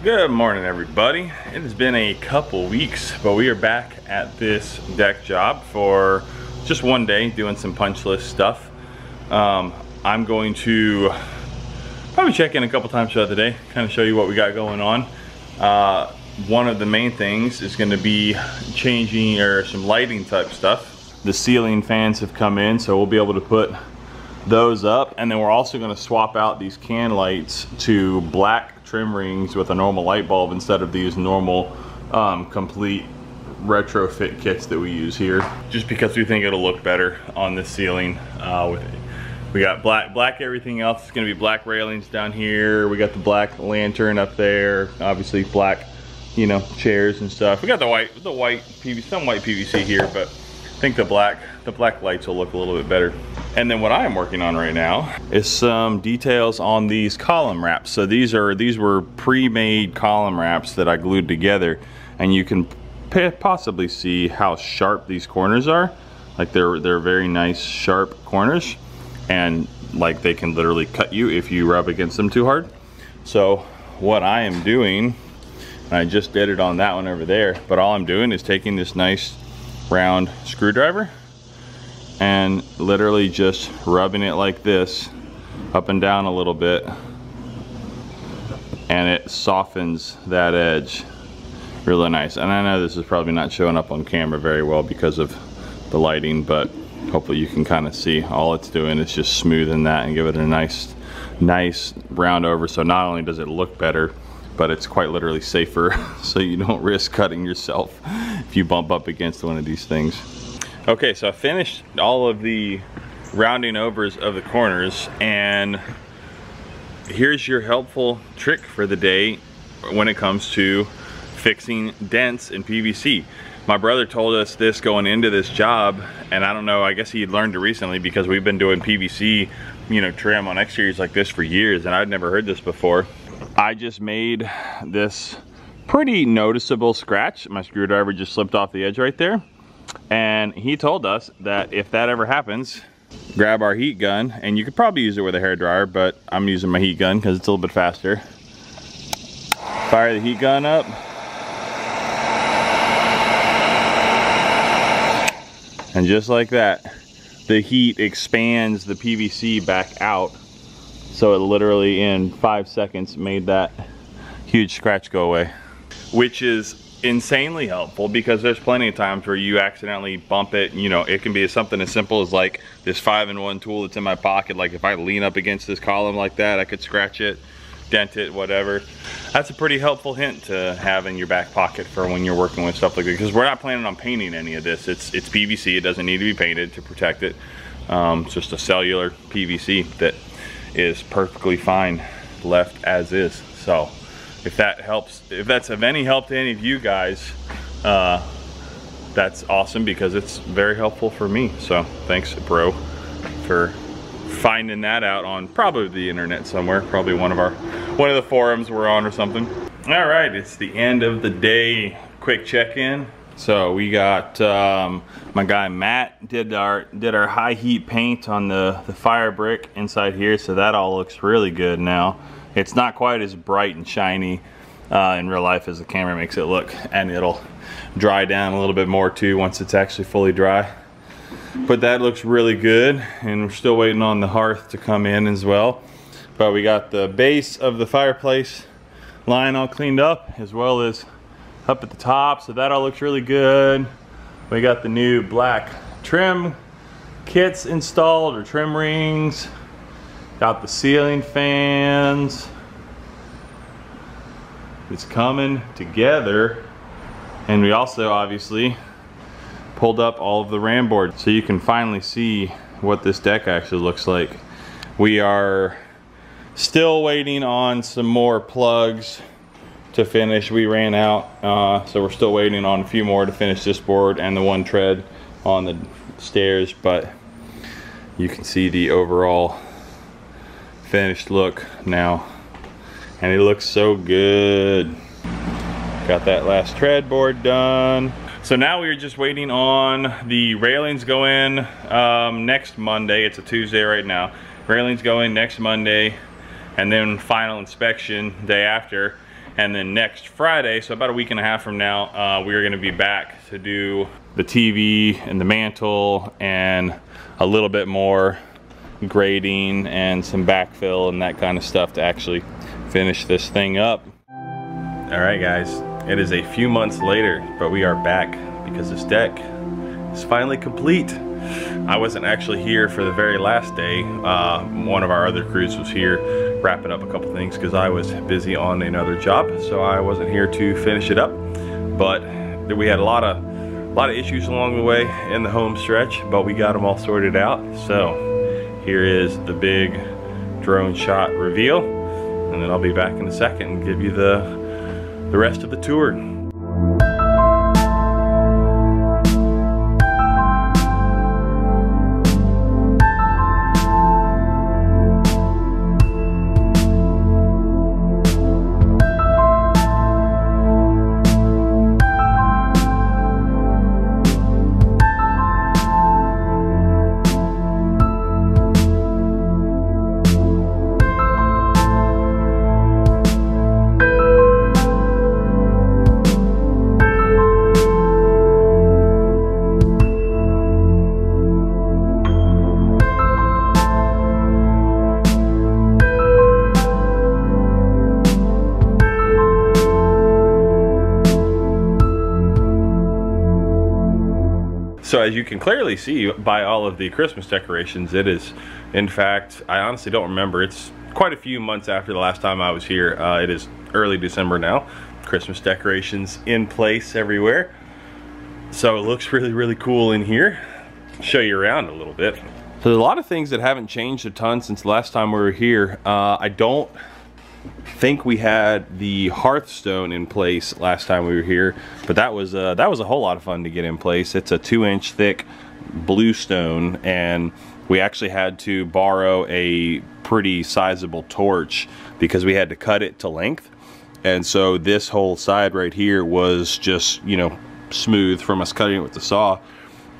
Good morning everybody. It has been a couple weeks, but we are back at this deck job for just one day doing some punch list stuff. Um, I'm going to probably check in a couple times throughout the day, kind of show you what we got going on. Uh, one of the main things is going to be changing or some lighting type stuff. The ceiling fans have come in, so we'll be able to put those up and then we're also going to swap out these can lights to black trim rings with a normal light bulb instead of these normal um, complete retrofit kits that we use here. Just because we think it'll look better on the ceiling uh, we got black black everything else. Going to be black railings down here. We got the black lantern up there. Obviously black you know chairs and stuff. We got the white the white PVC some white PVC here but I think the black the black lights will look a little bit better and then what I am working on right now is some details on these column wraps. So these are these were pre-made column wraps that I glued together and you can possibly see how sharp these corners are. Like they're they're very nice sharp corners and like they can literally cut you if you rub against them too hard. So what I am doing, I just did it on that one over there, but all I'm doing is taking this nice round screwdriver and literally just rubbing it like this up and down a little bit and it softens that edge really nice. And I know this is probably not showing up on camera very well because of the lighting but hopefully you can kind of see all it's doing is just smoothing that and give it a nice nice round over. So not only does it look better but it's quite literally safer so you don't risk cutting yourself if you bump up against one of these things Okay, so I finished all of the rounding overs of the corners and here's your helpful trick for the day when it comes to fixing dents in PVC. My brother told us this going into this job and I don't know, I guess he learned it recently because we've been doing PVC, you know, trim on exteriors like this for years and I'd never heard this before. I just made this pretty noticeable scratch. My screwdriver just slipped off the edge right there. And he told us that if that ever happens, grab our heat gun, and you could probably use it with a hair dryer, but I'm using my heat gun because it's a little bit faster. Fire the heat gun up. And just like that, the heat expands the PVC back out. So it literally in five seconds made that huge scratch go away. Which is insanely helpful because there's plenty of times where you accidentally bump it. You know it can be something as simple as like this five-in-one tool that's in my pocket. Like if I lean up against this column like that I could scratch it dent it whatever. That's a pretty helpful hint to have in your back pocket for when you're working with stuff like that because we're not planning on painting any of this. It's it's PVC it doesn't need to be painted to protect it. Um, it's just a cellular PVC that is perfectly fine left as is. So if that helps, if that's of any help to any of you guys, uh, that's awesome because it's very helpful for me. So thanks, bro, for finding that out on probably the internet somewhere, probably one of our, one of the forums we're on or something. All right, it's the end of the day. Quick check-in. So we got um, my guy Matt did our did our high heat paint on the the fire brick inside here, so that all looks really good now. It's not quite as bright and shiny uh, in real life as the camera makes it look and it'll dry down a little bit more too once it's actually fully dry. But that looks really good and we're still waiting on the hearth to come in as well. But we got the base of the fireplace line all cleaned up as well as up at the top so that all looks really good. We got the new black trim kits installed or trim rings Got the ceiling fans. It's coming together. And we also obviously pulled up all of the ram boards so you can finally see what this deck actually looks like. We are still waiting on some more plugs to finish. We ran out, uh, so we're still waiting on a few more to finish this board and the one tread on the stairs, but you can see the overall finished look now. And it looks so good. Got that last tread board done. So now we're just waiting on the railings go in um, next Monday. It's a Tuesday right now. Railings go in next Monday and then final inspection day after And then next Friday, so about a week and a half from now, uh, we are gonna be back to do the TV and the mantle and a little bit more grading and some backfill and that kind of stuff to actually finish this thing up. All right, guys, it is a few months later, but we are back because this deck is finally complete. I wasn't actually here for the very last day. Uh, one of our other crews was here wrapping up a couple things because I was busy on another job, so I wasn't here to finish it up. But we had a lot of a lot of issues along the way in the home stretch, but we got them all sorted out. So here is the big drone shot reveal, and then I'll be back in a second and give you the the rest of the tour. So as you can clearly see by all of the Christmas decorations, it is, in fact, I honestly don't remember. It's quite a few months after the last time I was here. Uh, it is early December now. Christmas decorations in place everywhere. So it looks really, really cool in here. Show you around a little bit. So there's a lot of things that haven't changed a ton since the last time we were here. Uh, I don't think we had the Hearthstone in place last time we were here, but that was uh, that was a whole lot of fun to get in place. It's a two inch thick bluestone and we actually had to borrow a pretty sizable torch because we had to cut it to length. And so this whole side right here was just, you know, smooth from us cutting it with the saw.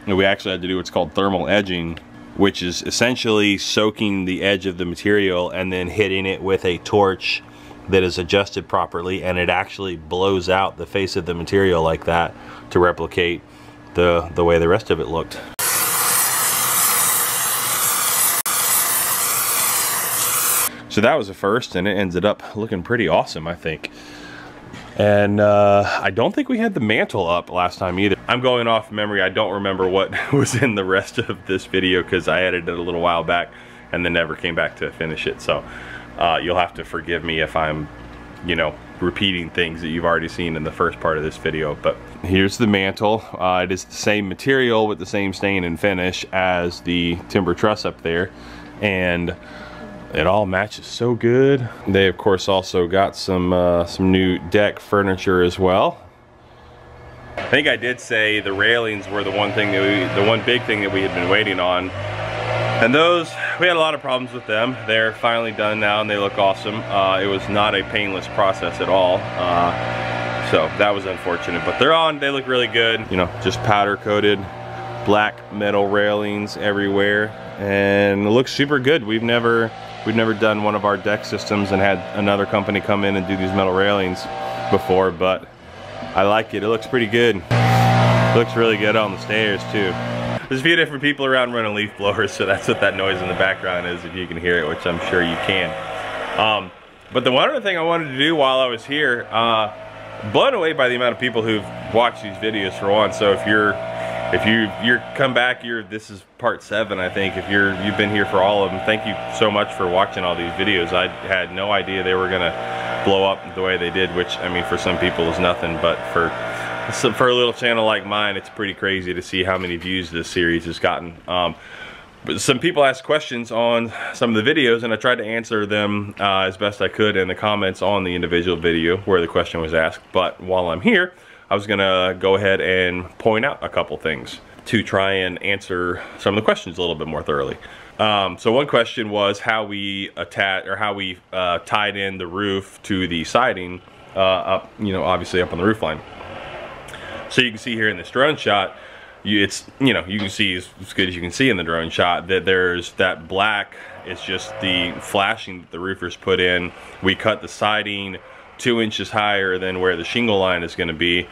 And we actually had to do what's called thermal edging, which is essentially soaking the edge of the material and then hitting it with a torch that is adjusted properly and it actually blows out the face of the material like that to replicate the, the way the rest of it looked. So that was a first and it ended up looking pretty awesome, I think. And uh, I don't think we had the mantle up last time either. I'm going off memory. I don't remember what was in the rest of this video because I edited it a little while back and then never came back to finish it. So uh, you'll have to forgive me if I'm, you know, repeating things that you've already seen in the first part of this video. But here's the mantle. Uh, it is the same material with the same stain and finish as the timber truss up there. And it all matches so good. They of course also got some uh, some new deck furniture as well. I think I did say the railings were the one thing that we, the one big thing that we had been waiting on. And those, we had a lot of problems with them. They're finally done now and they look awesome. Uh, it was not a painless process at all. Uh, so that was unfortunate, but they're on, they look really good. You know, just powder coated black metal railings everywhere and it looks super good. We've never, we've never done one of our deck systems and had another company come in and do these metal railings before, but I like it. It looks pretty good. It looks really good on the stairs too. There's a few different people around running leaf blowers, so that's what that noise in the background is, if you can hear it, which I'm sure you can. Um, but the one other thing I wanted to do while I was here, uh, blown away by the amount of people who've watched these videos for one. So if you're if you you're come back, you're this is part seven, I think. If you're you've been here for all of them, thank you so much for watching all these videos. I had no idea they were gonna blow up the way they did, which I mean for some people is nothing, but for for a little channel like mine, it's pretty crazy to see how many views this series has gotten. Um, but some people asked questions on some of the videos and I tried to answer them uh, as best I could in the comments on the individual video where the question was asked. But while I'm here, I was gonna go ahead and point out a couple things to try and answer some of the questions a little bit more thoroughly. Um, so one question was how we attach or how we uh, tied in the roof to the siding uh, up, you know, obviously up on the roof line. So you can see here in this drone shot, you, it's, you know, you can see as, as good as you can see in the drone shot that there's that black, it's just the flashing that the roofers put in. We cut the siding two inches higher than where the shingle line is gonna be.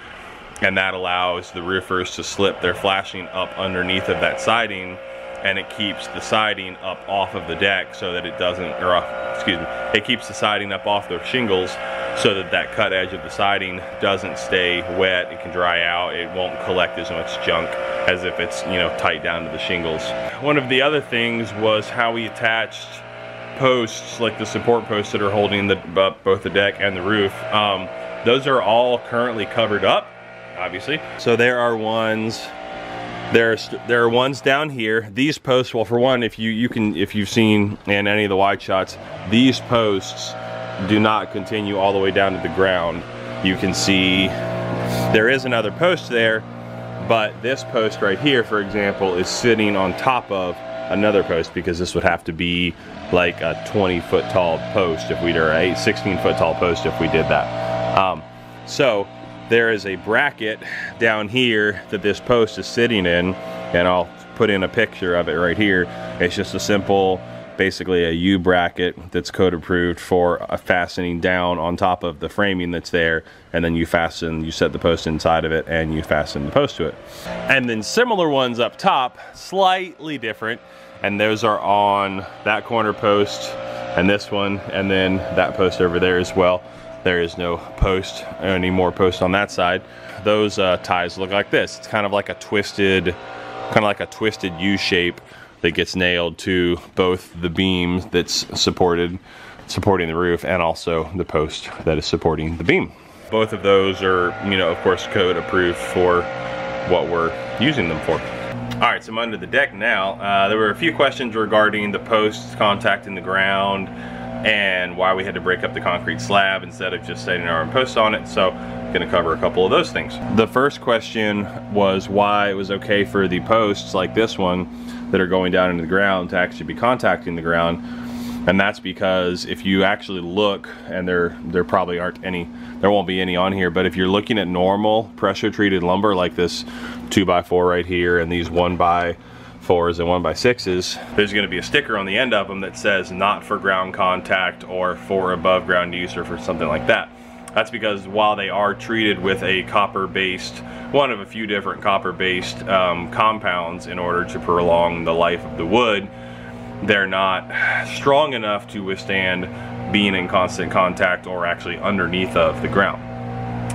And that allows the roofers to slip their flashing up underneath of that siding and it keeps the siding up off of the deck so that it doesn't, or uh, excuse me, it keeps the siding up off the shingles so that that cut edge of the siding doesn't stay wet, it can dry out, it won't collect as much junk as if it's, you know, tight down to the shingles. One of the other things was how we attached posts, like the support posts that are holding the, both the deck and the roof. Um, those are all currently covered up, obviously. So there are ones there's there are ones down here. These posts, well, for one, if you you can if you've seen in any of the wide shots, these posts do not continue all the way down to the ground. You can see there is another post there, but this post right here, for example, is sitting on top of another post because this would have to be like a 20 foot tall post if we did, or a 16 foot tall post if we did that. Um, so there is a bracket down here that this post is sitting in and I'll put in a picture of it right here. It's just a simple, basically a U bracket that's code approved for a fastening down on top of the framing that's there and then you fasten, you set the post inside of it and you fasten the post to it. And then similar ones up top, slightly different, and those are on that corner post and this one and then that post over there as well. There is no post, any more post on that side. Those uh, ties look like this. It's kind of like a twisted, kind of like a twisted U shape that gets nailed to both the beam that's supported, supporting the roof and also the post that is supporting the beam. Both of those are, you know, of course, code approved for what we're using them for. All right, so I'm under the deck now. Uh, there were a few questions regarding the posts contacting the ground, and why we had to break up the concrete slab instead of just setting our own posts on it. So I'm gonna cover a couple of those things. The first question was why it was okay for the posts like this one that are going down into the ground to actually be contacting the ground. And that's because if you actually look, and there there probably aren't any, there won't be any on here, but if you're looking at normal pressure treated lumber like this two by four right here and these one by fours and one by sixes, there's gonna be a sticker on the end of them that says not for ground contact or for above ground use or for something like that. That's because while they are treated with a copper-based, one of a few different copper-based um, compounds in order to prolong the life of the wood, they're not strong enough to withstand being in constant contact or actually underneath of the ground.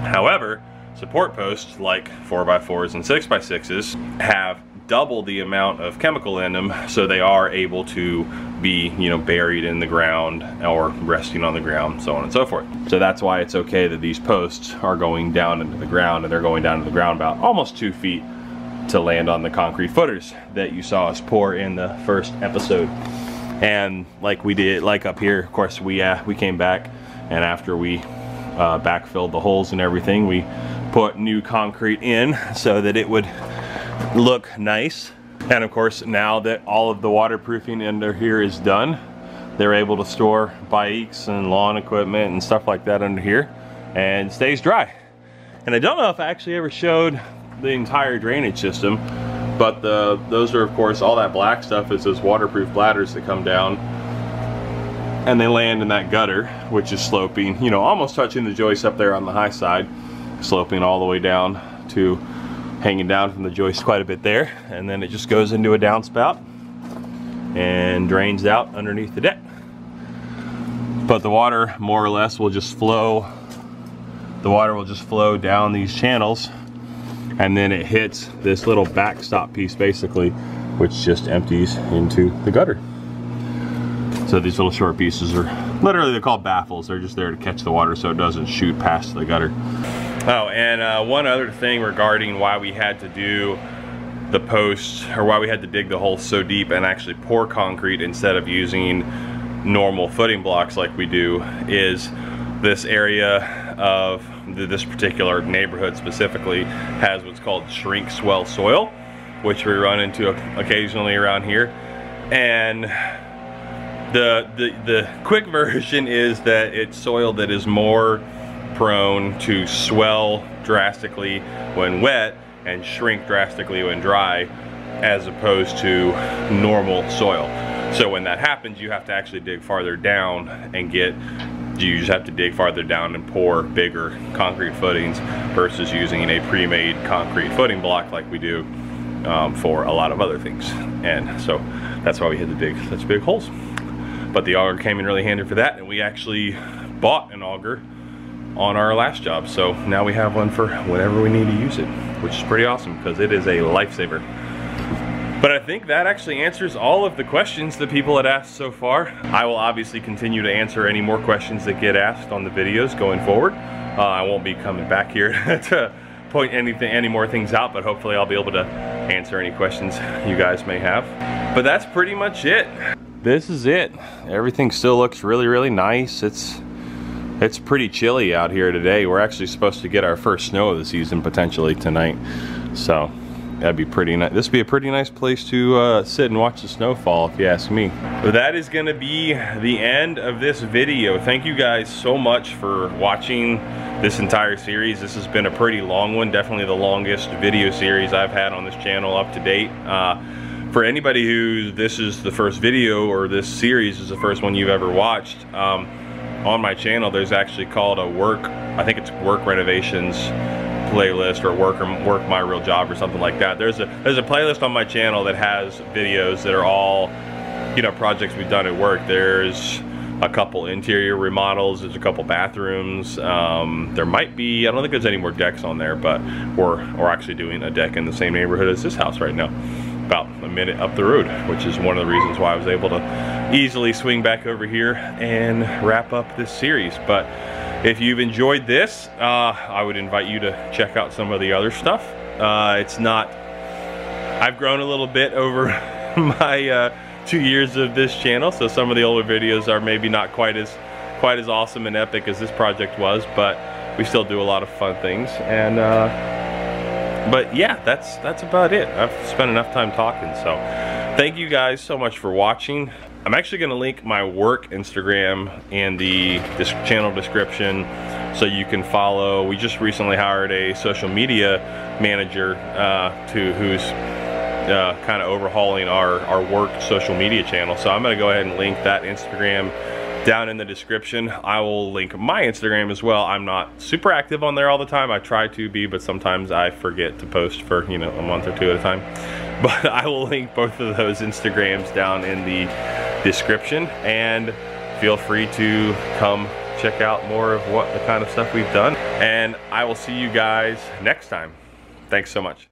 However, support posts like 4x4s and 6x6s have double the amount of chemical in them so they are able to be you know buried in the ground or resting on the ground so on and so forth. So that's why it's okay that these posts are going down into the ground and they're going down to the ground about almost two feet to land on the concrete footers that you saw us pour in the first episode. And like we did like up here of course we uh, we came back and after we uh, backfilled the holes and everything we put new concrete in so that it would look nice. And of course, now that all of the waterproofing under here is done, they're able to store bikes and lawn equipment and stuff like that under here and stays dry. And I don't know if I actually ever showed the entire drainage system, but the those are of course all that black stuff is those waterproof bladders that come down and they land in that gutter, which is sloping, you know, almost touching the joist up there on the high side, sloping all the way down to hanging down from the joist quite a bit there. And then it just goes into a downspout and drains out underneath the deck. But the water more or less will just flow the water will just flow down these channels. And then it hits this little backstop piece basically which just empties into the gutter. So these little short pieces are literally they're called baffles. They're just there to catch the water so it doesn't shoot past the gutter Oh, and uh, one other thing regarding why we had to do the post, or why we had to dig the hole so deep and actually pour concrete instead of using normal footing blocks like we do, is this area of this particular neighborhood specifically has what's called shrink swell soil, which we run into occasionally around here. And the, the, the quick version is that it's soil that is more prone to swell drastically when wet and shrink drastically when dry as opposed to normal soil. So when that happens, you have to actually dig farther down and get you just have to dig farther down and pour bigger concrete footings versus using a pre-made concrete footing block like we do um, for a lot of other things. And so that's why we had to dig such big holes. But the auger came in really handy for that and we actually bought an auger on our last job. So now we have one for whenever we need to use it, which is pretty awesome because it is a lifesaver. But I think that actually answers all of the questions that people had asked so far. I will obviously continue to answer any more questions that get asked on the videos going forward. Uh, I won't be coming back here to point anything, any more things out, but hopefully I'll be able to answer any questions you guys may have. But that's pretty much it. This is it. Everything still looks really, really nice. It's it's pretty chilly out here today. We're actually supposed to get our first snow of the season potentially tonight. So that'd be pretty nice. This would be a pretty nice place to uh, sit and watch the snowfall if you ask me. But that is gonna be the end of this video. Thank you guys so much for watching this entire series. This has been a pretty long one, definitely the longest video series I've had on this channel up to date. Uh, for anybody who this is the first video or this series is the first one you've ever watched, um, on my channel there's actually called a work I think it's work renovations playlist or work or work my real job or something like that. There's a there's a playlist on my channel that has videos that are all you know projects we've done at work. There's a couple interior remodels there's a couple bathrooms um, there might be I don't think there's any more decks on there but we're we're actually doing a deck in the same neighborhood as this house right now about a minute up the road, which is one of the reasons why I was able to easily swing back over here and wrap up this series. But if you've enjoyed this, uh, I would invite you to check out some of the other stuff. Uh, it's not, I've grown a little bit over my uh, two years of this channel, so some of the older videos are maybe not quite as quite as awesome and epic as this project was, but we still do a lot of fun things. And uh, but yeah, that's that's about it. I've spent enough time talking, so thank you guys so much for watching. I'm actually gonna link my work Instagram in the this channel description so you can follow. We just recently hired a social media manager uh, to who's uh, kind of overhauling our, our work social media channel. So I'm gonna go ahead and link that Instagram down in the description. I will link my Instagram as well. I'm not super active on there all the time. I try to be, but sometimes I forget to post for, you know, a month or two at a time. But I will link both of those Instagrams down in the description and feel free to come check out more of what the kind of stuff we've done. And I will see you guys next time. Thanks so much.